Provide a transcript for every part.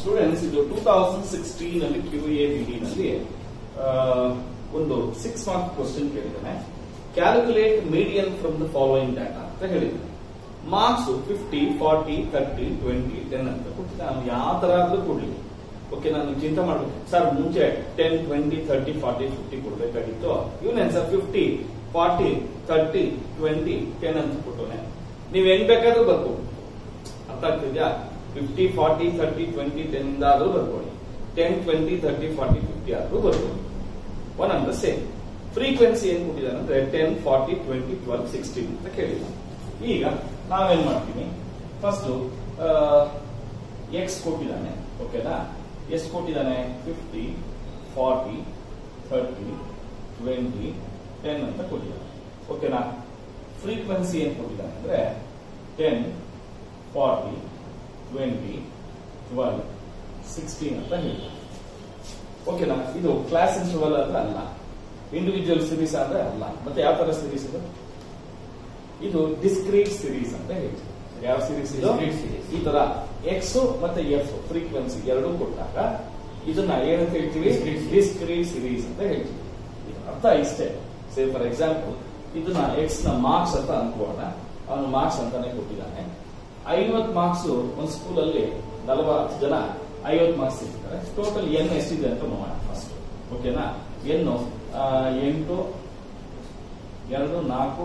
Students ಇದು two thousand sixteen ಅಲ್ಲಿ Q A B ನಲ್ಲಿ ಒಂದು six mark question ಕೇಳಿದ್ದಾನೆ. Calculate median from the following data ಅಂತ ಹೇಳಿದ್ದಾನೆ. Marks fifty forty thirty twenty ten ಅಂತ ಕೊಟ್ಟಿದ್ದೆ. ನಾನು ಯಾವ ತರ ಆದ್ರೂ ಕೊಡ್ಲಿ. ಓಕೆ ನಾನು ಚಿಂತೆ ಮಾಡ್ಬೇಕು ಸರ್ ಮುಂಚೆ ten twenty thirty forty fifty ಕೊಡ್ಬೇಕಾಗಿತ್ತು. ಇವನೇನ್ sir fifty forty thirty twenty ten ಅಂತ ಕೊಟ್ಟವನೆ. ನೀವ್ ಹೆಂಗ್ ಬೇಕಾದ್ರೂ ಬರ್ಬೋದು. ಅರ್ಥ ಆಗ್ತಿದ್ಯಾ? Fifty forty thirty twenty ten ಆದರೂ ಬರ್ಕೊಳ್ಳಿ ten twenty thirty forty fifty ಆದ್ರೂ ಬರ್ಬೋದು. ಒನ್ ಅಂಡ್ ಸೇಮ್ ಫ್ರೀಕ್ವೆನ್ಸಿ ಏನ್ ಕೊಟ್ಟಿದ್ದಾರೆ ಅಂದ್ರೆ ten forty twenty twelve sixteen ಅಂತ ಕೇಳಿಲ್ಲ ಈಗ ನಾವೇನ್ ಮಾಡ್ತೀನಿ ಫಸ್ಟ್ ಎಕ್ಸ್ ಕೊಟ್ಟಿದ್ದಾನೆ, ಓಕೆನಾ? ಎಷ್ಟು ಕೊಟ್ಟಿದ್ದಾನೆ fifty forty thirty twenty ten ಅಂತ ಕೊಟ್ಟಿದ್ದಾನೆ. ಓಕೆನಾ? ಫ್ರೀಕ್ವೆನ್ಸಿ ಏನ್ ಕೊಟ್ಟಿದ್ದಾನೆ ಅಂದ್ರೆ ten forty twenty twelve sixteen ಅಂತ ಹೇಳಿ. ಓಕೆನಾ ಇದು ಕ್ಲಾಸ್ ಇಂಟರ್ವಲ್ ಅಂತ ಅಲ್ಲ. ಇಂಡಿವಿಜುವಲ್ ಸಿರೀಸ್ ಅಂದ್ರೆ ಅಲ್ಲ. ಮತ್ತೆ ಯಾವ ತರ ಸಿರೀಸ್ ಇದು? ಇದು ಡಿಸ್ಕ್ರೀಟ್ ಸಿರೀಸ್ ಅಂತ ಹೇಳ್ತೀವಿ ಯಾವ ಸಿರೀಸ್ ಇದು. ಈ ತರ ಎಕ್ಸ್ ಮತ್ತೆ ಎಫ್ ಫ್ರೀಕ್ವೆನ್ಸಿ ಎರಡೂ ಕೊಟ್ಟಾಗ ಇದನ್ನ ಏನಂತ ಹೇಳ್ತೀವಿ. ಡಿಸ್ಕ್ರೀಟ್ ಸಿರೀಸ್ ಅಂತ ಹೇಳ್ತೀವಿ. ಇದರ ಅರ್ಥ ಇಷ್ಟೇ. ಸೇ ಫಾರ್ ಎಕ್ಸಾಂಪಲ್ ಇದನ್ನ ಎಕ್ಸ್ನ ಮಾರ್ಕ್ಸ್ ಅಂತ ಅನ್ಕೋಣ ಅವನು ಮಾರ್ಕ್ಸ್ ಅಂತಾನೆ ಕೊಟ್ಟಿದ್ದಾನೆ. ಐವತ್ ಮಾರ್ಕ್ಸ್ ಒಂದು ಸ್ಕೂಲಲ್ಲಿ ನಲವತ್ತು ಜನ ಐವತ್ ಮಾರ್ಕ್ಸ್ ಇರ್ತಾರೆ ಟೋಟಲ್ ಎನ್ ಎಷ್ಟಿದೆ ಅಂತ ನೋಡೋಣ ಫಸ್ಟ್ ಓಕೆನಾ ಎನ್ನು ಎಂಟು, ಎರಡು, ನಾಲ್ಕು,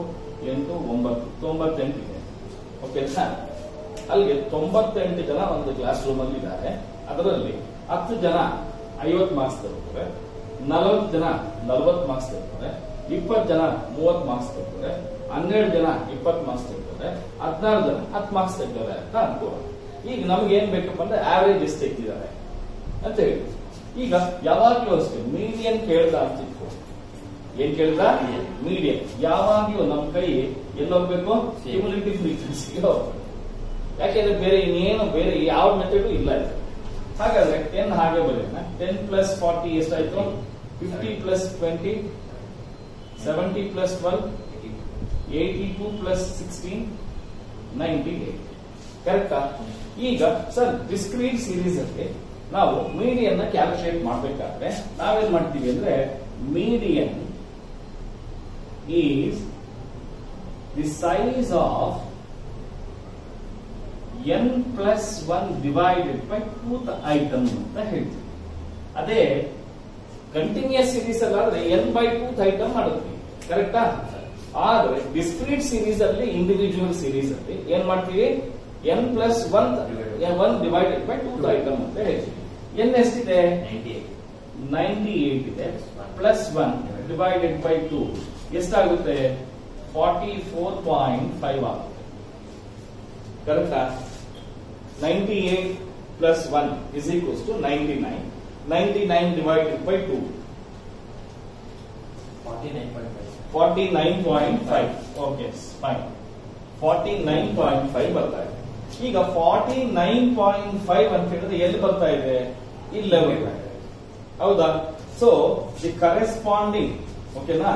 ಎಂಟು, ಒಂಬತ್ತು. ತೊಂಬತ್ತೆಂಟು ಇದೆ. ಓಕೆನಾ ಅಲ್ಲಿಗೆ ತೊಂಬತ್ತೆಂಟು ಜನ ಒಂದು ಕ್ಲಾಸ್ ರೂಮ್ ಅಲ್ಲಿ ಇದ್ದಾರೆ. ಅದರಲ್ಲಿ ಹತ್ತು ಜನ ಐವತ್ ಮಾರ್ಕ್ಸ್ ತರ್ತಾರೆ ನಲವತ್ತು ಜನ ನಲವತ್ತು ಮಾರ್ಕ್ಸ್ ತರ್ತಾರೆ ಇಪ್ಪತ್ತು ಜನ ಮೂವತ್ತು ಮಾರ್ಕ್ಸ್ ತರ್ತಾರೆ ಹನ್ನೆರಡು ಜನ ಇಪ್ಪತ್ತು ಮಾರ್ಕ್ಸ್ ತೆಗ್ತಾರೆ ಹದಿನಾರು ಜನ ಹತ್ತು ಮಾರ್ಕ್ಸ್ ತೆಗ್ದಾರೆ ಅಂತ ಅನ್ಕೋಣ. ಈಗ ನಮ್ಗೆ ಏನ್ ಬೇಕಪ್ಪ ಅಂದ್ರೆ ಆವರೇಜ್ ಎಷ್ಟು ತೆಗ್ದಿದ್ದಾರೆ ಅಂತ ಹೇಳಿ. ಈಗ ಯಾವಾಗ್ಲೂ ಅಷ್ಟೇ ಮೀಡಿಯನ್ ಕೇಳ್ದ ಅಂತಿತ್ತು ಏನ್ ಕೇಳ್ದ. ಮೀಡಿಯನ್ ಯಾವಾಗ್ಲೂ ನಮ್ ಕೈ ಎಲ್ಲೋಗ್ಬೇಕು Same. ಕ್ಯುಮುಲೇಟಿವ್ ಫ್ರೀಕ್ವೆನ್ಸಿಗೆ ಹೋಗ್ಬೇಕು. ಯಾಕೆಂದ್ರೆ ಬೇರೆ ಇನ್ನೇನು ಬೇರೆ ಯಾವ ಮೆಥಡ್ ಇಲ್ಲ ಇದು. ಹಾಗಾದ್ರೆ ಟೆನ್ ಹಾಗೆ ಬರೀ ಟೆನ್ ಪ್ಲಸ್ ಫಾರ್ಟಿ ಎಷ್ಟಾಯ್ತು? Fifty plus twenty seventy plus twelve eighty plus sixteen ninety eight ಕರೆಕ್ಟಾ ಈಗ ಸರ್ ಡಿಸ್ಕ್ರೀಟ್ ಸೀರೀಸ್ ಅಲ್ಲಿ ನಾವು ಮೀಡಿಯನ್ ಕ್ಯಾಲ್ಕುಲೇಟ್ ಮಾಡಬೇಕಾದ್ರೆ ನಾವೇನ್ ಮಾಡ್ತೀವಿ ಅಂದ್ರೆ median is the size of n plus one divided by twoth item ಅಂತ ಹೇಳ್ತೀವಿ. ಅದೇ ಕಂಟಿನ್ಯೂಸ್ ಸೀರೀಸ್ ಅಲ್ಲಾದ್ರೆ ಎನ್ ಬೈ ಟೂತ್ ಐಟಮ್ ಮಾಡುತ್ತೀವಿ. ಕರೆಕ್ಟಾ ಆದ್ರೆ ಡಿಸ್ಕ್ರೀಟ್ ಸೀರೀಸ್ ಅಲ್ಲಿ ಇಂಡಿವಿಜುವಲ್ ಸೀರೀಸ್ ಅಲ್ಲಿ ಏನ್ ಮಾಡ್ತೀವಿ? N plus one one divided by twoth item ಅಂತ ಹೇಳ್ತೀವಿ. ಎನ್ ಎಷ್ಟಿದೆ? ನೈಂಟಿ ಏಟ್ ಇದೆ. Plus one divided by two ಎಷ್ಟಾಗುತ್ತೆ? ಫಾರ್ಟಿ ಫೋರ್ ಪಾಯಿಂಟ್ ಫೈವ್ ಆಗುತ್ತೆ. ಕರೆಕ್ಟಾ? Ninety eight plus one is equals to ninety nine ninety nine divided by two forty nine point five okay fine forty nine point five ಬರ್ತಾ ಇದೆ. ಈಗ forty nine point five ಅಂತ ಹೇಳಿದ್ರೆ ಎಲ್ಲಿ ಬರ್ತಾ ಇದೆ? ಇಲ್ಲಿ ಬರ್ತಾ ಇದೆ. ಹೌದಾ? ಸೊ ದಿ ಕರೆಸ್ಪಾಂಡಿಂಗ್ ಓಕೆನಾ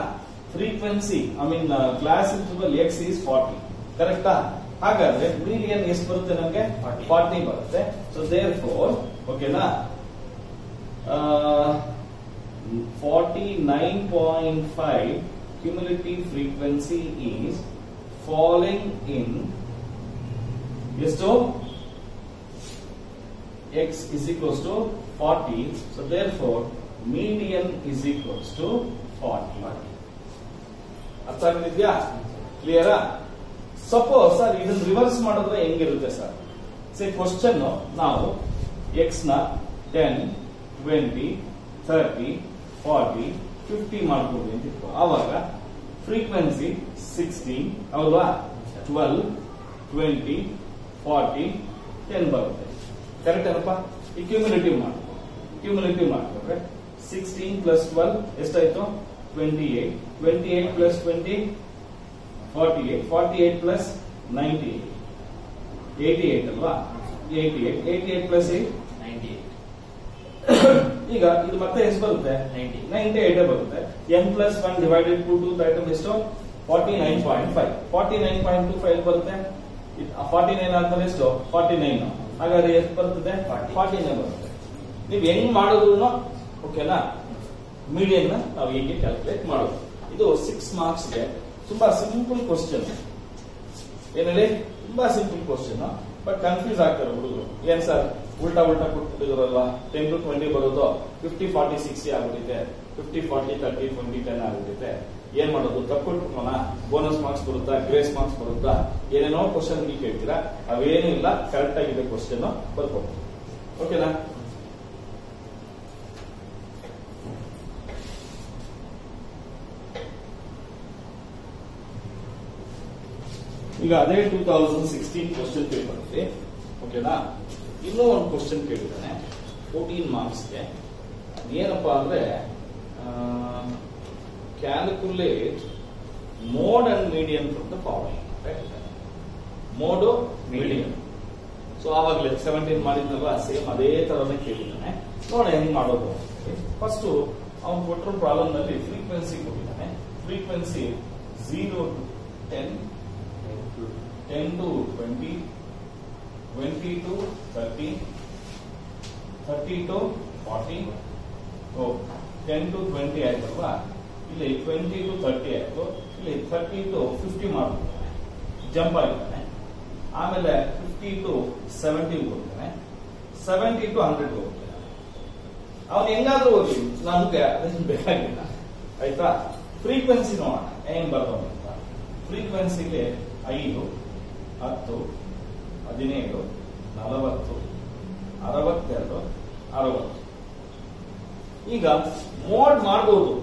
frequency I mean class interval x is forty ಕರೆಕ್ಟಾ ಹಾಗಾದ್ರೆ ಮೀಡಿಯನ್ ಎಷ್ಟು ಬರುತ್ತೆ ನಮಗೆ? 40. ಫಾರ್ಟಿ ಬರುತ್ತೆ. ಸೊ ದೇರ್ ಫೋರ್ ಓಕೆನಾ forty nine point five cumulative frequency is falling in ಎಷ್ಟು x is equals to 40 so, therefore, median is equals to 40 ಅರ್ಥ ಆಗಿದ್ಯಾ ಕ್ಲಿಯರಾ ಸಪೋಸ್ ಸರ್ ಇದನ್ನ ರಿವರ್ಸ್ ಮಾಡಿದ್ರೆ ಹೆಂಗಿರುತ್ತೆ ಸರ್ ಸೇ ಕ್ವಶನ್ ನಾವು ಎಕ್ಸ್ನ ten twenty thirty forty fifty ಮಾಡ್ಕೊಡಿ ಅಂತ ಆವಾಗ ಫ್ರೀಕ್ವೆನ್ಸಿ ಸಿಕ್ಸ್ಟೀನ್ ಹೌದಾ? ಟ್ವೆಲ್ ಟ್ವೆಂಟಿ ಫಾರ್ಟಿ ಟೆನ್ ಬರುತ್ತೆ. ಕರೆಕ್ಟ್ ಏನಪ್ಪ? ಈ ಕ್ಯೂಮುಲೇಟಿವ್ ಮಾಡ್ಕೊ. ಕ್ಯೂಮುಲೇಟಿವ್ ಮಾಡ್ಕೊಂಡ್ರೆ ಸಿಕ್ಸ್ಟೀನ್ ಪ್ಲಸ್ ಟ್ವೆಲ್ ಎಷ್ಟಾಯ್ತು? Twenty eight twenty eight plus twenty forty eight forty eight plus ninety eight eighty eight ಅಲ್ವಾ? Eighty eight eighty eight plus eight ಈಗ ಇದು ಮತ್ತೆ ಎಷ್ಟು ಬರುತ್ತೆ? 90. ನೈಂಟಿ ಏಟ್ ಬರುತ್ತೆ. N plus one divided to two item ಎಷ್ಟು forty nine point five forty nine point two five ಬರುತ್ತೆ forty nine ಆದ್ಮೇಲೆ ಎಷ್ಟು? ಫಾರ್ಟಿ ನೈನ್ ಹಾಗಾದ್ರೆ ಎಷ್ಟು ಬರ್ತದೆ? ಫಾರ್ಟಿ. ನೈನ್ ಬರುತ್ತೆ. ನೀವು ಹೆಂಗ್ ಮಾಡಿದ್ರು ಓಕೆನಾ ಮೀಡಿಯನ್ ನಾವು ಹೀಗೆ ಕ್ಯಾಲ್ಕುಲೇಟ್ ಮಾಡೋದು. ಇದು ಸಿಕ್ಸ್ ಮಾರ್ಕ್ಸ್ಗೆ ತುಂಬಾ ಸಿಂಪಲ್ ಕ್ವಶನ್ ಏನ್ ಹೇಳಿ? ತುಂಬಾ ಸಿಂಪಲ್ ಕ್ವಶನ್ ಬಟ್ ಕನ್ಫ್ಯೂಸ್ ಆಗ್ತಾರೆ ಹುಡುಗರು. ಏನ್ ಸರ್ ಉಲ್ಟಾ ಉಲ್ಟಾ ಕೊಟ್ಬಿಟ್ಟಿದ್ರಲ್ಲ ಟೆನ್ ಟು ಟ್ವೆಂಟಿ ಬರೋದು ಫಿಫ್ಟಿ ಫಾರ್ಟಿ ಸಿಕ್ಸ್ಟಿ ಆಗ್ಬಿಟ್ಟಿದೆ fifty forty thirty twenty ten ಆಗ್ಬಿಟ್ಟಿದೆ ಏನ್ ಮಾಡೋದು? ತಪ್ಪಿಟ್ಬಿಟ್ಕೋಣ ಬೋನಸ್ ಮಾರ್ಕ್ಸ್ ಬರುತ್ತಾ ಗ್ರೇಸ್ ಮಾರ್ಕ್ಸ್ ಬರುತ್ತಾ? ಏನೇನೋ ಕ್ವಶನ್ ನೀವು ಕೇಳ್ತೀರಾ? ಅವೇನೂ ಇಲ್ಲ ಕರೆಕ್ಟ್ ಆಗಿದೆ ಕ್ವಶನ್ ಬರ್ಬೋದು. ಓಕೆನಾ ಈಗ ಅದೇ two thousand sixteen question paper ಓಕೆನಾ ಇನ್ನೂ ಒಂದು ಕ್ವಶನ್ ಕೇಳಿದ್ದಾನೆ ಫೋರ್ಟೀನ್ ಮಾರ್ಕ್ಸ್ಗೆ ಏನಪ್ಪಾ ಅಂದ್ರೆ calculate mode and medium from the following mode medium so ಆವಾಗಲೇ ಸೆವೆಂಟೀನ್ ಮಾಡಿದ್ನಲ್ಲ ಸೇಮ್ ಅದೇ ತರನೇ ಕೇಳಿದ್ದಾನೆ. ನೋಡ ಹೆಂಗ್ ಮಾಡೋದು ಫಸ್ಟ್ ಅವನು ಕೊಟ್ಟಿರೋ ಪ್ರಾಬ್ಲಮ್ನಲ್ಲಿ ಫ್ರೀಕ್ವೆನ್ಸಿ ಕೊಟ್ಟಿದ್ದಾನೆ. Frequency zero to ten ten to twenty twenty to thirty thirty to forty O ten to twenty ಆಯ್ತಲ್ವಾ? ಇಲ್ಲಿ ಟ್ವೆಂಟಿ ಟು ತರ್ಟಿ ಆಯ್ತು, ಇಲ್ಲಿ ಥರ್ಟಿ ಟು ಫಿಫ್ಟಿ ಮಾಡ್ಬಿಡ್ತಾನೆ ಜಂಪ್ ಆಗಿದ್ದಾನೆ ಆಮೇಲೆ ಫಿಫ್ಟಿ ಟು ಸೆವೆಂಟಿ ಹೋಗ್ತಾನೆ ಸೆವೆಂಟಿ ಟು ಹಂಡ್ರೆಡ್ ಹೋಗ್ತಾನೆ ಅವನು ಹೆಂಗಾದ್ರೂ ಹೋಗಿ ನಮ್ಗೆ ಅದನ್ನು ಬೇಕಾಗಿಲ್ಲ. ಆಯ್ತಾ? ಫ್ರೀಕ್ವೆನ್ಸಿ ನೋಡೋಣ. ಹೆಂಗ್ ಬರ್ತಾವಂತ ಫ್ರೀಕ್ವೆನ್ಸಿಗೆ ಐದು, ಹತ್ತು ಹದಿನೇಳು, ನಲವತ್ತು, ಅರವತ್ತೆರಡು, ಅರವತ್ತು. ಈಗ ಮೋಡ್ ಮಾಡಬಹುದು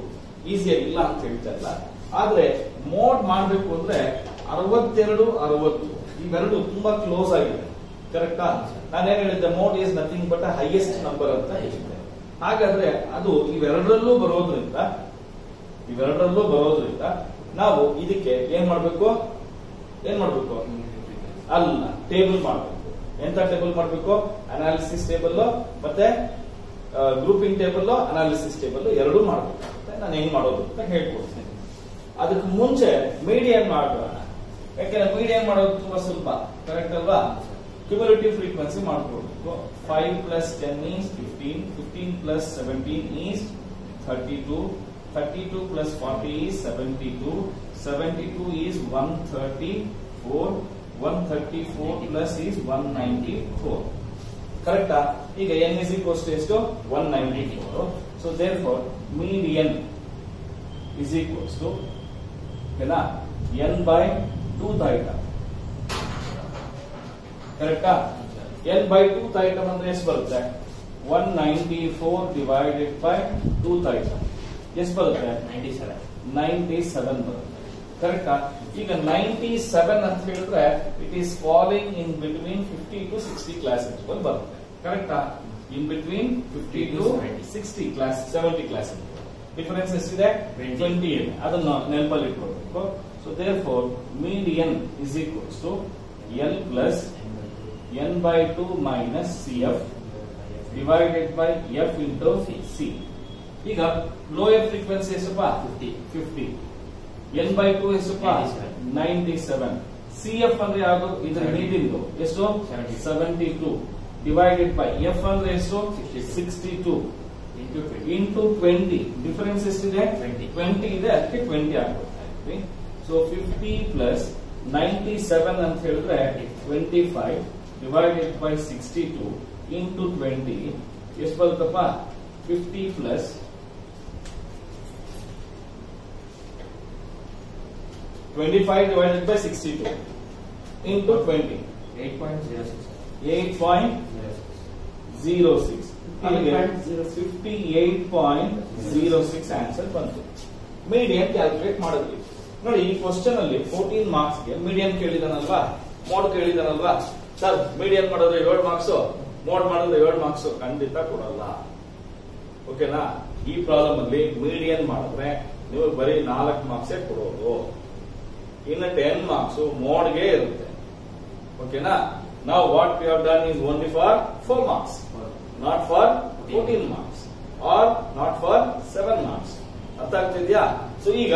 ಈಸಿಯಾಗಿ ಇಲ್ಲ ಅಂತ ಹೇಳ್ತಾ ಇಲ್ಲ. ಆದ್ರೆ ಮೋಡ್ ಮಾಡಬೇಕು ಅಂದ್ರೆ ಅರವತ್ತೆರಡು, ಅರವತ್ತು. ಇವೆರಡು ತುಂಬಾ ಕ್ಲೋಸ್ ಆಗಿದೆ. ಕರೆಕ್ಟಾ ನಾನೇನ್ ಹೇಳಿದ್ದೆ? Mode is nothing but highest number ಅಂತ ಹೇಳಿದ್ದೆ. ಹಾಗಾದ್ರೆ ಅದು ಇವೆರಡರಲ್ಲೂ ಬರೋದ್ರಿಂದ ಇವೆರಡರಲ್ಲೂ ಬರೋದ್ರಿಂದ ನಾವು ಇದಕ್ಕೆ ಏನ್ ಮಾಡ್ಬೇಕು? ಏನ್ ಮಾಡ್ಬೇಕು? ಅಲ್ಲ ಟೇಬಲ್ ಮಾಡಬೇಕು. ಎಂತ ಟೇಬಲ್ ಮಾಡಬೇಕು? ಅನಾಲಿಸಿಸ್ ಟೇಬಲ್ ಮತ್ತೆ ಗ್ರೂಪಿಂಗ್ ಟೇಬಲ್ ಅನಾಲಿಸಿಸ್ ಟೇಬಲ್ ಎರಡೂ ಮಾಡಬೇಕು ನಾನು ಹೆಂಗ್ ಮಾಡೋದು ಅಂತ ಹೇಳ್ಕೊಡ್ತೀನಿ. ಅದಕ್ಕೆ ಮುಂಚೆ ಮೀಡಿಯನ್ ಮಾಡೋಣ. ಯಾಕಂದ್ರೆ ಮೀಡಿಯನ್ ಮಾಡೋದು ತುಂಬಾ ಸುಲಭ. ಕರೆಕ್ಟ್ ಅಲ್ವಾ? ಕ್ಯುಮುಲೇಟಿವ್ ಫ್ರೀಕ್ವೆನ್ಸಿ ಮಾಡ್ಕೊಡ್ಬೇಕು five plus ten is fifteen fifteen plus seventeen is thirty two thirty two plus forty is seventy two seventy two is one thirty four one thirty four plus is one ninety four ಕರೆಕ್ಟಾ ಈಗ n is equals to ಎಷ್ಟು? One ninety four so therefore mean n is equals to ಓಕೆನಾ n by two item ಕರೆಕ್ಟಾ n by two item ಅಂದ್ರೆ ಎಷ್ಟು ಬರುತ್ತೆ? One ninety four divided by two item ಎಷ್ಟು ಬರುತ್ತೆ? ನೈಂಟಿ ಸೆವೆನ್ ನೈಂಟಿ ಸೆವೆನ್ ಬರುತ್ತೆ. ಕರೆಕ್ಟಾ ಈಗ ನೈಂಟಿ ಸೆವೆನ್ ಅಂತ ಹೇಳಿದ್ರೆ it is falling in between fifty to sixty class interval ಬರುತ್ತೆ. ಕರೆಕ್ಟಾ in between fifty to sixty class seventy class difference ಎಷ್ಟಿದೆ. ಟ್ವೆಂಟಿ ಇದೆ. ಅದನ್ನು ನೆನಪಲ್ಲಿ ಇಟ್ಕೊಳ್ಬೇಕು. So therefore median is equals to L plus n by two minus C F divided by F into C ಈಗ lower frequency ಎಷ್ಟಪ್ಪ? Fifty fifty n by two 97. Ninety seven C F ಅಂದ್ರೆ ಯಾವುದು? ಇದ್ರ. ನೀಡಿಂದು ಎಷ್ಟು? 70. Seventy two divided by F ಅಂದ್ರೆ ಎಷ್ಟು? 62. Sixty two into twenty difference ಎಷ್ಟಿದೆ? 20. ಟ್ವೆಂಟಿ ಇದೆ. ಅದಕ್ಕೆ twenty ಆಗ್ಬಿಡ್ತಾ so fifty plus ninety seven ಅಂತ ಹೇಳಿದ್ರೆ twenty five divided by sixty two into twenty ಎಷ್ಟು ಬರುತ್ತಪ್ಪ? Fifty plus 25 divided by 62 into 20. 8.06. 8.06. 58.06 answer ಬಂತು. ಮೀಡಿಯಂ ಕ್ಯಾಲ್ಕುಲೇಟ್ ಮಾಡಿದ್ವಿ. ನೋಡಿ ಈ ಕ್ವಶನ್ ಅಲ್ಲಿ ಫೋರ್ಟೀನ್ ಮಾರ್ಕ್ಸ್ಗೆ ಮೀಡಿಯಂ ಕೇಳಿದಾನಲ್ವಾ? ಮೋಡ್ ಕೇಳಿದಾನಲ್ವಾ? ಸರ್ ಮೀಡಿಯಂ ಮಾಡಿದ್ರೆ ಏಳು ಮಾರ್ಕ್ಸ್ ಮೋಡ್ ಮಾಡಿದ್ರೆ ಏಳು ಮಾರ್ಕ್ಸ್ ಖಂಡಿತ ಕೊಡಲ್ಲ. ಓಕೆನಾ ಈ ಪ್ರಾಬ್ಲಮ್ ಅಲ್ಲಿ ಮೀಡಿಯನ್ ಮಾಡಿದ್ರೆ ನೀವು ಬರೀ ನಾಲ್ಕು ಮಾರ್ಕ್ಸೇ ಕೊಡೋದು. ಇನ್ನು ಟೆನ್ ಮಾರ್ಕ್ಸ್ ಮೋಡ್ಗೆ ಇರುತ್ತೆ. ಓಕೆನಾ ನಾವು what we have done is only for four marks not for fourteen marks or not for seven marks ಅರ್ಥ ಆಗ್ತಿದ್ಯಾ? ಸೊ ಈಗ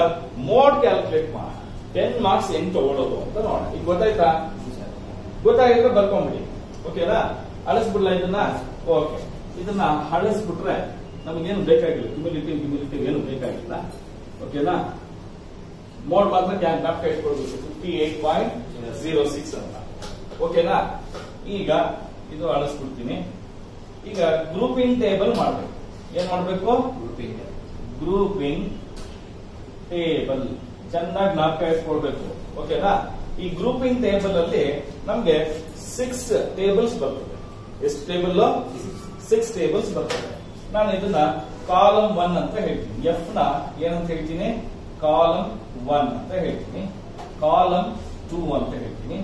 ಮೋಡ್ ಕ್ಯಾಲ್ಕುಲೇಟ್ ಮಾಡ. ಟೆನ್ ಮಾರ್ಕ್ಸ್ ಹೆಂಗ್ ತಗೊಳ್ಳೋದು ಅಂತ ನೋಡೋಣ. ಈಗ ಗೊತ್ತಾಯ್ತಾ? ಗೊತ್ತಾಗಿದ್ರೆ ಬರ್ಕೊಂಬಿಡಿ. ಓಕೆನಾ ಅಳಿಸ್ಬಿಡ್ಲ ಇದನ್ನ? ಓಕೆ ಇದನ್ನ ಅಳಿಸ್ಬಿಟ್ರೆ ನಮಗೇನು ಬೇಕಾಗಿಲ್ಲ. ಕ್ಯುಮಿಲಿಟಿವ್ ಕ್ಯುಮಿಲಿಟಿವ್ ಏನು ಬೇಕಾಗಿಲ್ಲ. ಓಕೆನಾ ಮೋಡ್ ಮಾತ್ರ ಜ್ಞಾಪಕ ಇಟ್ಕೊಳ್ಬೇಕು fifty eight point zero six ಅಂತ ಓಕೆನಾ ಈಗ ಇದು ಅಳಿಸ್ಬಿಡ್ತೀನಿ. ಈಗ ಗ್ರೂಪಿಂಗ್ ಟೇಬಲ್ ಮಾಡ್ಬೇಕು. ಏನ್ ಮಾಡ್ಬೇಕು? ಗ್ರೂಪಿಂಗ್ ಗ್ರೂಪಿಂಗ್ ಟೇಬಲ್ ಚೆನ್ನಾಗಿ ಜ್ಞಾಪಕ ಇಟ್ಕೊಳ್ಬೇಕು ಓಕೆನಾ ಈ ಗ್ರೂಪಿಂಗ್ ಟೇಬಲ್ ಅಲ್ಲಿ ನಮ್ಗೆ ಸಿಕ್ಸ್ ಟೇಬಲ್ಸ್ ಬರ್ತದೆ. ಎಷ್ಟು ಟೇಬಲ್ ಸಿಕ್ಸ್ ಟೇಬಲ್ಸ್ ಬರ್ತದೆ. ನಾನು ಇದನ್ನ ಕಾಲಮ್ ಒನ್ ಅಂತ ಹೇಳ್ತೀನಿ. ಎಫ್ನ ಏನಂತ ಹೇಳ್ತೀನಿ? ಕಾಲಮ್ ಒನ್ ಅಂತ ಹೇಳ್ತೀನಿ ಕಾಲಮ್ ಟೂ ಅಂತ ಹೇಳ್ತೀನಿ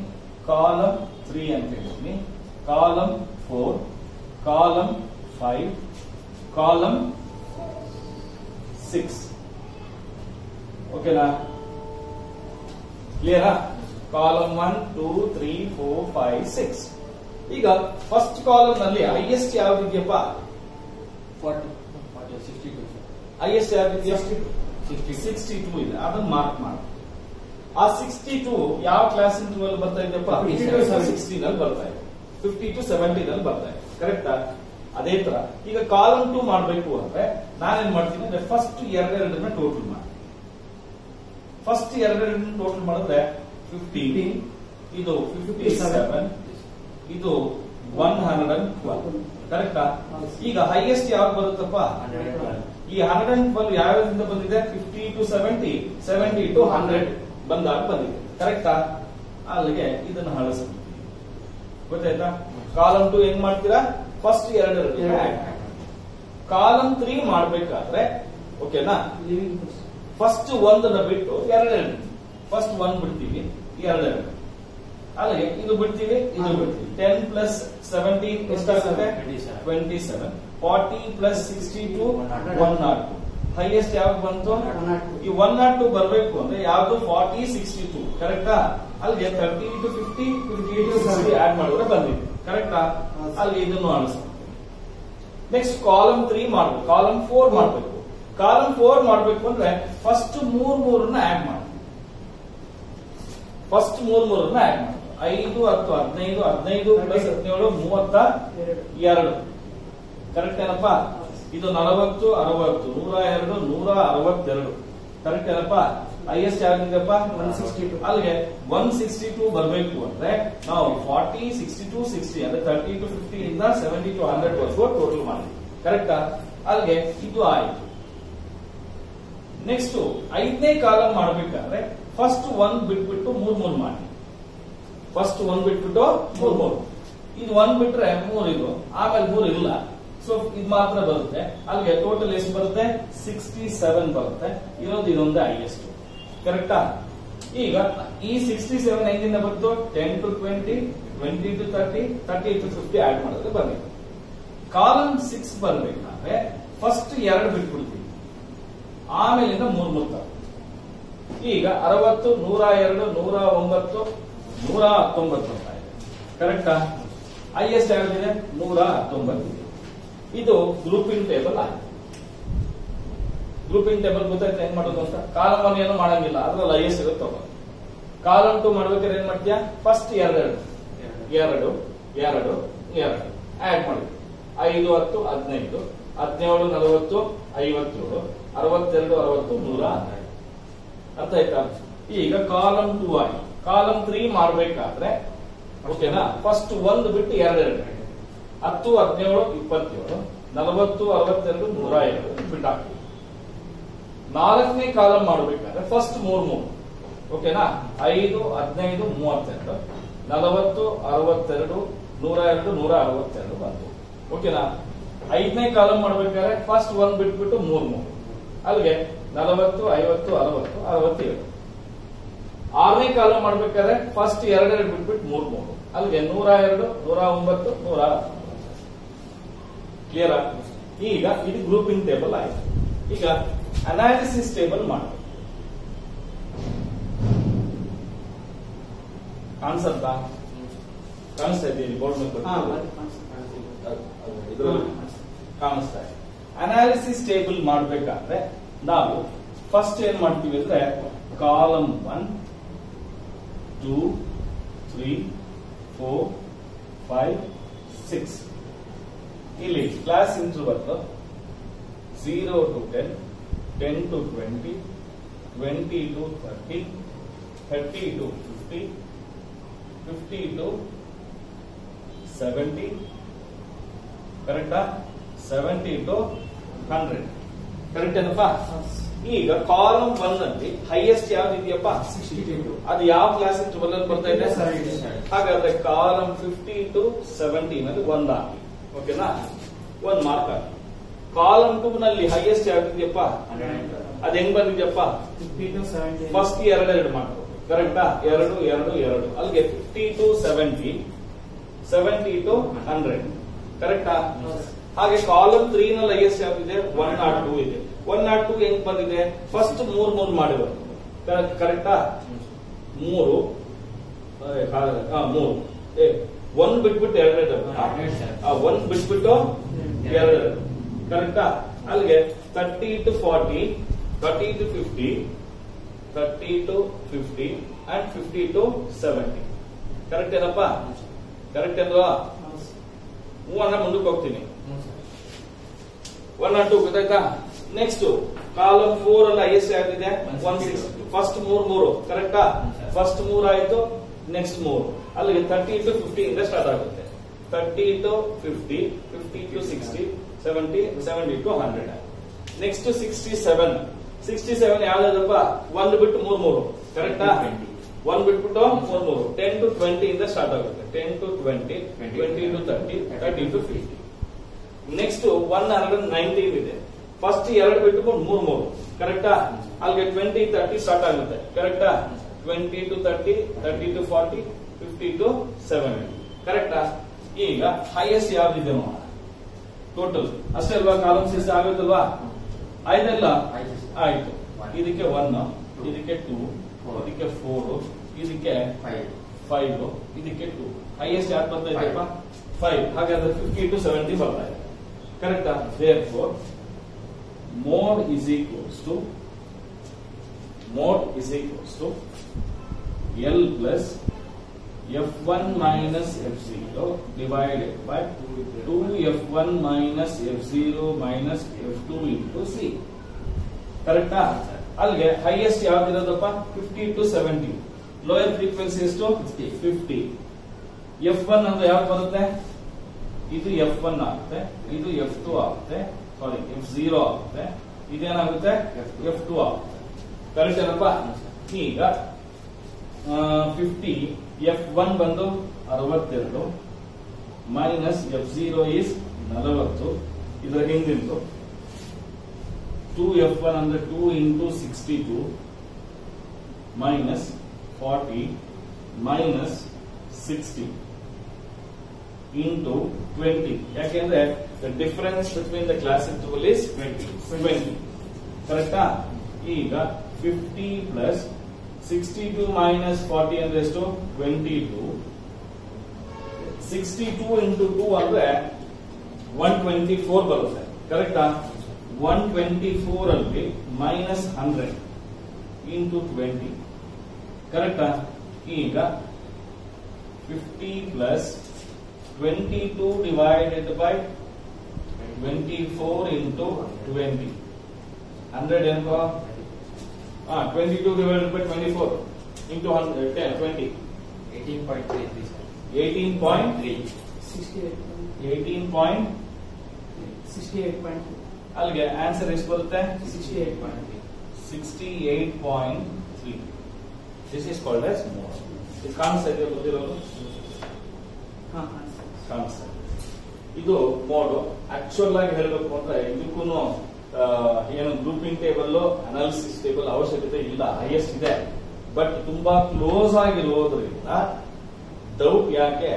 ಕಾಲಮ್ ತ್ರೀ ಅಂತ ಹೇಳ್ತೀನಿ column four column five column six ಓಕೆನಾ ಕ್ಲಿಯರಾ column one two three four five six ಈಗ ಫಸ್ಟ್ ಕಾಲಮ್ನಲ್ಲಿ ಹೈಯೆಸ್ಟ್ ಯಾವ್ದಿದೆಯಪ್ಪ? ಫಾರ್ಟಿ ಸಿಕ್ಸ್ಟಿ ಟು ಹೈಯೆಸ್ಟ್ ಯಾವ್ದಿದೆಯಾ? ಸಿಕ್ಸ್ಟಿ ಸಿಕ್ಸ್ಟಿ ಟೂ ಇದೆ. ಅದನ್ನ ಮಾರ್ಕ್ ಮಾಡಿ. ಆ ಸಿಕ್ಸ್ಟಿ ಟೂ ಯಾವ ಕ್ಲಾಸ್ ಇಂಟರ್ವಲ್ ಬರ್ತಾ ಇದೆಯಪ್ಪ? 50 to 70. ಸಿಕ್ಸ್ಟೀನ್ ಅಲ್ಲಿ ಬರ್ತಾ ಇದೆ. ಫಿಫ್ಟಿ ಟು ಸೆವೆಂಟೀನ್ ಅಲ್ಲಿ ಬರ್ತಾ ಇದೆ. ಕರೆಕ್ಟಾ ಅದೇ ತರ. ಈಗ ಕಾಲಮ್ ಟೂ ಮಾಡಬೇಕು ಅಂದ್ರೆ ನಾನೇನ್ ಮಾಡ್ತೀನಿ ಅಂದ್ರೆ ಫಸ್ಟ್ ಎರಡೆರಡನ್ನ ಟೋಟಲ್ ಮಾಡಿ. ಫಸ್ಟ್ ಎರಡೆರಡನ್ನ ಟೋಟಲ್ ಮಾಡಿದ್ರೆ ಫಿಫ್ಟಿ ಇದು ಫಿಫ್ಟಿ ಸೆವೆನ್ ಇದು ಒನ್ ಹಂಡ್ರೆಡ್ ಅಂಡ್ ಟ್ವೆಲ್ ಕರೆಕ್ಟಾ ಈಗ ಹೈಯೆಸ್ಟ್ ಯಾವ್ದು ಬರುತ್ತಪ್ಪ? ಈ ಹಂಡ್ರೆಡ್ ಅಂಡ್ ಟ್ವೆಲ್ ಯಾವ್ಯಾವ್ದಿಂದ ಬಂದಿದೆ? Fifty to seventy seventy to hundred ಬಂದಾಗ ಬಂದಿದೆ. ಕರೆಕ್ಟಾ ಅಲ್ಲಿಗೆ ಇದನ್ನ ಹಳಸ್ಬಿಡ್ತೀವಿ ಗೊತ್ತಾಯ್ತಾ? ಕಾಲಮ್ ಟು ಹೆಂಗ್ ಮಾಡ್ತೀರಾ? ಫಸ್ಟ್ ಎರಡು ಕಾಲಮ್ ತ್ರೀ ಮಾಡ್ಬೇಕಾದ್ರೆ ಓಕೆನಾ ಫಸ್ಟ್ ಒಂದನ್ನ ಬಿಟ್ಟು ಎರಡೆರಡು ಫಸ್ಟ್ ಒನ್ ಬಿಡ್ತೀವಿ ಎರಡೆರಡು ಅಲ್ಲಿಗೆ ಇದು ಬಿಡ್ತೀವಿ ಇದು ಬಿಡ್ತೀವಿ. ಟೆನ್ ಪ್ಲಸ್ ಸೆವೆಂಟೀನ್ ಎಷ್ಟಾಗುತ್ತೆ? 27. Twenty seven forty plus sixty two one nought two. Highest ಯಾವ್ದು ಬಂತು? ಈ ಒನ್ ನಾಟ್ ಟು ಬರಬೇಕು ಅಂದ್ರೆ ಯಾವ್ದು ಫಾರ್ಟಿ ಸಿಕ್ಸ್ಟಿ ಟು. ಕರೆಕ್ಟಾ ಅಲ್ಲಿಗೆ thirty to fifty fifty to sixty add ಮಾಡಿದ್ರೆ ಬಂದಿದೆ. ಕರೆಕ್ಟಾ ಅಲ್ಲಿ ಇದನ್ನು ಅನಿಸ್ತು ನೆಕ್ಸ್ಟ್ ಕಾಲಮ್ ತ್ರೀ ಮಾಡ್ಬೇಕು. ಕಾಲಮ್ ಫೋರ್ ಮಾಡ್ಬೇಕು. ಕಾಲಮ್ ಫೋರ್ ಮಾಡ್ಬೇಕು ಅಂದ್ರೆ ಫಸ್ಟ್ ಮೂರ್ ಮೂರನ್ನ ಆಡ್ ಮಾಡಿ. ಫಸ್ಟ್ ಮೂರ್ ಮೂರನ್ನ ಆಡ್ ಮಾಡಿ. ಐದು ಹತ್ತು ಹದಿನೈದು ಹದಿನೈದು ಪ್ಲಸ್ ಹದಿನೇಳು ಮೂವತ್ತ ಎರಡು. ಕರೆಕ್ಟ್ ಏನಪ್ಪ? ಇದು ನಲವತ್ತು ಅರವತ್ತು ನೂರ ಎರಡು ನೂರ ಅರವತ್ತೆರಡು. ಕರೆಕ್ಟ್ ಏನಪ್ಪ? Highest sixty 162. ಅಲ್ಲಿಗೆ ಒನ್ ಸಿಕ್ಸ್ಟಿ ಟು ಬರಬೇಕು ಅಂದ್ರೆ ನಾವು ಫಾರ್ಟಿ ಸಿಕ್ಸ್ಟಿ ಟು ಸಿಕ್ಸ್ಟಿ ಅಂದ್ರೆ ತರ್ಟಿ ಟು ಫಿಫ್ಟಿ ಇಂದ ಸೆವೆಂಟಿ ಟು ಹಂಡ್ರೆಡ್ ವರ್ಗೂ ಟೋಟಲ್ ಮಾಡಿ. ಕರೆಕ್ಟಾ ಅಲ್ಲಿಗೆ ಇದು ಆಯ್ತು. ನೆಕ್ಸ್ಟ್ ಐದನೇ ಕಾಲಂ ಮಾಡ್ಬೇಕಾದ್ರೆ ಫಸ್ಟ್ ಒಂದ್ ಬಿಟ್ಬಿಟ್ಟು ಮೂರ್ ಮೂರ್ ಮಾಡಿ. ಫಸ್ಟ್ ಒಂದ್ ಬಿಟ್ಬಿಟ್ಟು ಮೂರ್ ಮೂರು. ಇದು ಒಂದ್ ಬಿಟ್ರೆ ಮೂರ್ ಇದು ಆಮೇಲೆ ಮೂರ್ ಇಲ್ಲ. ಸೊ ಇದು ಮಾತ್ರ ಬರುತ್ತೆ. ಅಲ್ಲಿಗೆ ಟೋಟಲ್ ಎಷ್ಟು ಬರುತ್ತೆ? ಸಿಕ್ಸ್ಟಿ ಸೆವೆನ್ ಬರುತ್ತೆ ಇರೋದು ಇದೊಂದು ಹೈಯೆಸ್ಟ್ ಕರೆಕ್ಟಾ ಈಗ ಈ ಸಿಕ್ಸ್ಟಿ ಸೆವೆನ್ ಹೆಂಗಿಂದ ಬಂತು? Ten to twenty twenty to thirty thirty to fifty add ಮಾಡಿದ್ರೆ ಬಂದಿದೆ ಕಾಲಮ್ ಸಿಕ್ಸ್ ಬರ್ಬೇಕಾದ್ರೆ ಫಸ್ಟ್ ಎರಡು ಬಿಟ್ಬಿಡ್ತೀವಿ ಆಮೇಲಿಂದ ಮೂರ್ ಮೂರ್ ಈಗ ಅರವತ್ತು, ನೂರ ಎರಡು, ನೂರ ಒಂಬತ್ತು, ನೂರ ಹತ್ತೊಂಬತ್ತು ಕರೆಕ್ಟಾ ಇದೆ. ಕರೆಕ್ಟಾ ಹೈಯೆಸ್ಟ್ ಯಾವ್ದಿದೆ? ನೂರ ಹತ್ತೊಂಬತ್ತು ಇದೆ. ಇದು ಗ್ರೂಪಿಂಗ್ ಟೇಬಲ್ ಆಗಿದೆ ಗ್ರೂಪಿಂಗ್ ಟೇಬಲ್ ಗೊತ್ತಾಯ್ತು? ಹೆಂಗ್ ಮಾಡೋದು ಅಂತ? ಕಾಲಮ್ ಒನ್ ಏನು ಮಾಡಂಗಿಲ್ಲ. ಅದ್ರಲ್ಲಿ ಹೈಯೆಸ್ಟ್ ಇರುತ್ತೆ ಕಾಲಮ್ ಟು ಮಾಡ್ಬೇಕಾದ್ರೆ ಏನ್ ಮಾಡ್ತೀಯಾ? ಫಸ್ಟ್ ಎರಡೆರಡು ಎರಡು ಎರಡು ಎರಡು. ಆಡ್ ಮಾಡಿ. ಐದು, ಹತ್ತು, ಹದಿನೈದು. ಹದಿನೇಳು, ನಲವತ್ತು, ಐವತ್ತೇಳು. ಅರವತ್ತೆರಡು, ಅರವತ್ತು, ನೂರ ಹನ್ನೆರಡು ಅರ್ಥ ಆಯ್ತಾ? ಈಗ ಕಾಲಮ್ ಟು ಆಗಿ. ಕಾಲಮ್ ತ್ರೀ ಮಾಡ್ಬೇಕಾದ್ರೆ ಓಕೆನಾ ಫಸ್ಟ್ ಒಂದು ಬಿಟ್ಟು ಎರಡೆರಡು. ಹತ್ತು, ಹದಿನೇಳು, ಇಪ್ಪತ್ತೇಳು, ನಲವತ್ತು, ಅರವತ್ತೆರಡು ನೂರ ಎರಡು ಫಿಟ್ ಹಾಕ್ತೀವಿ ನಾಲ್ಕನೇ ಕಾಲಂ ಮಾಡಬೇಕಾದ್ರೆ ಫಸ್ಟ್ ಮೂರ್ ಮೂರು. ಓಕೆನಾ ಐದು, ಹದಿನೈದು, ಮೂವತ್ತೆರಡು, ನಲವತ್ತು, ಅರವತ್ತೆರಡು ನೂರ ಎರಡು ನೂರ ಅರವತ್ತೆರಡು ಬಂತು ಓಕೆನಾ ಐದನೇ ಕಾಲಂ ಮಾಡ್ಬೇಕಾದ್ರೆ ಫಸ್ಟ್ ಒಂದ್ ಬಿಟ್ಬಿಟ್ಟು ಮೂರ್ ಮೂರು. ಅಲ್ಲಿಗೆ ನಲವತ್ತು, ಐವತ್ತು, ಅರವತ್ತು, ಅರವತ್ತೇಳು. ಆರನೇ ಕಾಲಂ ಮಾಡ್ಬೇಕಾದ್ರೆ ಫಸ್ಟ್ ಎರಡೆರಡು ಬಿಟ್ಬಿಟ್ಟು ಮೂರ್ ಮೂರು. ಅಲ್ಲಿಗೆ ನೂರ ಎರಡು ನೂರ ಒಂಬತ್ತು ನೂರ ಕ್ಲಿಯರ್ ಈಗ ಇದು ಗ್ರೂಪಿಂಗ್ ಟೇಬಲ್ ಆಯ್ತು. ಈಗ ಅನಾಲಿಸಿಸ್ ಟೇಬಲ್ ಮಾಡಬೇಕು ಕಾಣಿಸತ್ತಾ? ಕಾಣಿಸ್ತಾ ಇದ್ದೀನಿ ಬೋರ್ಡ್ ಕಾಣಿಸ್ತಾ ಇದೆ. ಅನಾಲಿಸಿಸ್ ಟೇಬಲ್ ಮಾಡಬೇಕಾದ್ರೆ ನಾವು ಫಸ್ಟ್ ಏನ್ ಮಾಡ್ತೀವಿ ಅಂದ್ರೆ column one two three four five six ಇಲ್ಲಿ class interval zero to ten ten to twenty twenty to thirty thirty to fifty fifty to seventy ಕರೆಕ್ಟಾ ಸೆವೆಂಟಿ ಟು ಹಂಡ್ರೆಡ್ ಕರೆಕ್ಟ್ ಏನಪ್ಪ? ಈಗ column one ಅಲ್ಲಿ highest ಯಾವ್ದು ಇದೆಯಪ್ಪ? Sixty to ಅದು ಯಾವ class interval ಅಲ್ಲಿ ಬರ್ತಾ ಇದೆ? ಹಾಗಾದ್ರೆ ಕಾಲಮ್ ಫಿಫ್ಟಿ ಟು ಸೆವೆಂಟೀನ್ ಅಲ್ಲಿ ಒಂದ್ ಹಾಕಿ ಓಕೆನಾ ಒಂದ್ ಮಾರ್ಕ್. ಕಾಲಮ್ ಟೂ ನಲ್ಲಿ ಹೈಯೆಸ್ಟ್ ಯಾವ್ದಿದ್ಯಪ್ಪ? ಅದ್ ಹೆಂಗ್ ಬಂದಿದ್ಯಪ್ಪ? ಫಸ್ಟ್ ಎರಡೆರಡು ಮಾರ್ಕ್. ಕರೆಕ್ಟಾ ಎರಡು ಎರಡು ಎರಡು. ಅಲ್ಲಿಗೆ fifty to seventy seventy to hundred ಕರೆಕ್ಟಾ ಹಾಗೆ ಕಾಲಮ್ ತ್ರೀ ನಲ್ಲಿ ಹೈಯೆಸ್ಟ್ ಯಾವ್ದಿದೆ? ಒನ್ ನಾಟ್ ಟೂ ಇದೆ. ಒನ್ ನಾಟ್ ಟೂ ಹೆಂಗ್ ಬಂದಿದೆ? ಫಸ್ಟ್ ಮೂರ್ ಮೂರ್ ಮಾಡಿರೋ ಕರೆಕ್ಟಾ ಮೂರು. ಮೂರು. ಒಂದ್ ಬಿಟ್ಬಿಟ್ಟು ಎರಡನೇ ಒಂದ್ ಬಿಟ್ಬಿಟ್ಟು ಎರಡು. ಕರೆಕ್ಟಾ ಅಲ್ಲಿಗೆ thirty to forty thirty to fifty thirty to fifty and fifty to seventy correct ಏನಪ್ಪ? ಕರೆಕ್ಟ್ ಅಲ್ವಾ ಮೂವನ್ನ ಮುಂದಕ್ಕೆ ಹೋಗ್ತೀನಿ. ಒನ್ ಆರ್ ಟು ಗೊತ್ತಾಯ್ತಾ? ನೆಕ್ಸ್ಟ್ ಕಾಲಮ್ ಫೋರ್ ಅಲ್ಲಿ ಎಸ್ ಆಗಿದೆ. ಒನ್ ಸಿಕ್ಸ್ ಫಸ್ಟ್ ಮೂರ್ ಮೂರು. ಕರೆಕ್ಟಾ ಫಸ್ಟ್ ಮೂರ್ ಆಯ್ತು. ನೆಕ್ಸ್ಟ್ ಮೂರು. ಅಲ್ಲಿಗೆ ತರ್ಟಿ ಇಂಟು ಫಿಫ್ಟಿ ಇಂದ ಸ್ಟಾರ್ಟ್ ಆಗುತ್ತೆ. Thirty to fifty fifty to sixty seventy seventy to hundred next sixty seven sixty seven ಯಾವ್ದಪ್ಪ ಒಂದು ಬಿಟ್ಟು ಮೂರ್ ಮೂರು. ಕರೆಕ್ಟಾ 20. ಒಂದ್ ಬಿಟ್ಬಿಟ್ಟು ಮೂರ್ ಮೂರು. ಟೆನ್ ಟು ಟ್ವೆಂಟಿ ಇಂದ ಸ್ಟಾರ್ಟ್ ಆಗುತ್ತೆ. Ten to twenty twenty to thirty thirty to fifty next one hundred nineteen ಇದೆ. ಫಸ್ಟ್ ಎರಡು ಬಿಟ್ಟು ಮೂರ್ ಮೂರು. ಕರೆಕ್ಟಾ ಅಲ್ಲಿಗೆ ಟ್ವೆಂಟಿ ತರ್ಟಿ ಸ್ಟಾರ್ಟ್ ಆಗುತ್ತೆ. ಕರೆಕ್ಟಾ twenty to thirty thirty to forty fifty to seven ಕರೆಕ್ಟಾ ಈಗ ಹೈಯೆಸ್ಟ್ ಯಾವ್ದಿದೆ ಟೋಟಲ್ ಅಷ್ಟೇ ಅಲ್ವಾ? ಕಾಲಮ್ ಸಿಸ್ ಆಗುತ್ತಲ್ವಾ? ಆಯ್ತಲ್ಲ ಆಯ್ತು. ಇದಕ್ಕೆ ಒನ್ ಇದಕ್ಕೆ ಟೂ ಇದಕ್ಕೆ ಫೋರ್ ಇದಕ್ಕೆ ಫೈವ್ ಫೈವ್ ಇದಕ್ಕೆ ಟೂ ಹೈಯೆಸ್ಟ್ ಯಾರು ಬರ್ತಾ ಇದೆಯಪ್ಪ ಫೈವ್ ಹಾಗಾದ್ರೆ ಫಿಫ್ಟಿ ಟು ಸೆವೆಂಟಿ ಬರ್ತಾ ಇದೆ. ಕರೆಕ್ಟಾ there four mode is equals to mode is equals to L plus F one minus F zero divided by two F one minus F zero minus F two into C ಕರೆಕ್ಟಾ ಅಲ್ಲಿಗೆ highest ಯಾವ್ದಿರೋದಪ್ಪ fifty to seventy lower frequency ಎಷ್ಟು 50. Fifty F one ಅಂದ್ರೆ ಯಾವ್ದು ಬರುತ್ತೆ? ಇದು F one ಆಗುತ್ತೆ. ಇದು F two ಆಗುತ್ತೆ. ಸಾರಿ ಎಫ್ ಝೀರೋ ಆಗುತ್ತೆ. ಇದೇನಾಗುತ್ತೆ? F2. ಎಫ್ ಟು ಆಗುತ್ತೆ. ಕರೆಕ್ಟ್ ಏನಪ್ಪ? ಈಗ ಫಿಫ್ಟಿ ಎಫ್ ಒನ್ ಬಂದು ಅರವತ್ತೆರಡು ಮೈನಸ್ ಎಫ್ ಝೀರೋ ಈಸ್ ನಲವತ್ತು. ಇದರ ಹಿಂದಿಂದು ಟೂ ಎಫ್ ಒನ್ ಅಂದ್ರೆ two into sixty two minus forty minus sixty into twenty ಯಾಕೆಂದ್ರೆ the difference between the class interval is twenty twenty ಕರೆಕ್ಟಾ ಈಗ fifty plus sixty two minus forty ಅಂದ್ರೆ ಎಷ್ಟು twenty two sixty two into two ಅಂದ್ರೆ one twenty four ಬರುತ್ತೆ. ಕರೆಕ್ಟಾ one twenty four ಅಲ್ಲಿ minus hundred into twenty ಕರೆಕ್ಟಾ ಈಗ fifty plus twenty two divided by twenty four into twenty hundred ಏನಪ್ಪ ಹಾ twenty two divided by twenty four into ten twenty eighteen point three three sir eighteen point three eighteen point sixty eight point ಅಲ್ಲಿಗೆ answer ಎಷ್ಟು ಬರುತ್ತೆ sixty eight point three sixty eight point three this is called as mode ಇದು ಕಾಣಿಸ್ತಾ ಇದೆಯಾ ಗೊತ್ತಿರೋದು ಹಾಂ ಹಾಂ ಕಾಣಿಸ್ತಾ ಇದೆ ಇದು ಮೋಡ್ ಆಕ್ಚುಯಲ್ ಆಗಿ ಹೇಳಬೇಕು ಅಂದ್ರೆ ಇದಕ್ಕೂ ಏನು ಗ್ರೂಪಿಂಗ್ ಟೇಬಲ್ ಅನಾಲಿಸಿಸ್ ಟೇಬಲ್ ಅವಶ್ಯಕತೆ ಇಲ್ಲ ಹೈಯೆಸ್ಟ್ ಇದೆ. ಬಟ್ ತುಂಬಾ ಕ್ಲೋಸ್ ಆಗಿರೋದ್ರಿಂದ ಡೌಟ್ ಯಾಕೆ?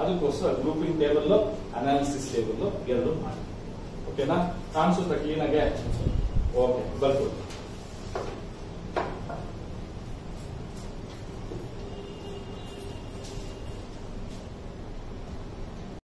ಅದಕ್ಕೋಸ್ಕರ ಗ್ರೂಪಿಂಗ್ ಟೇಬಲ್ ಅನಾಲಿಸಿಸ್ ಟೇಬಲ್ ಎರಡು ಮಾಡಿ ಓಕೆನಾ ಕಾಣಿಸುತ್ತಾ ಕ್ಲೀನ್ ಓಕೆ ಬರ್ಬೋದು.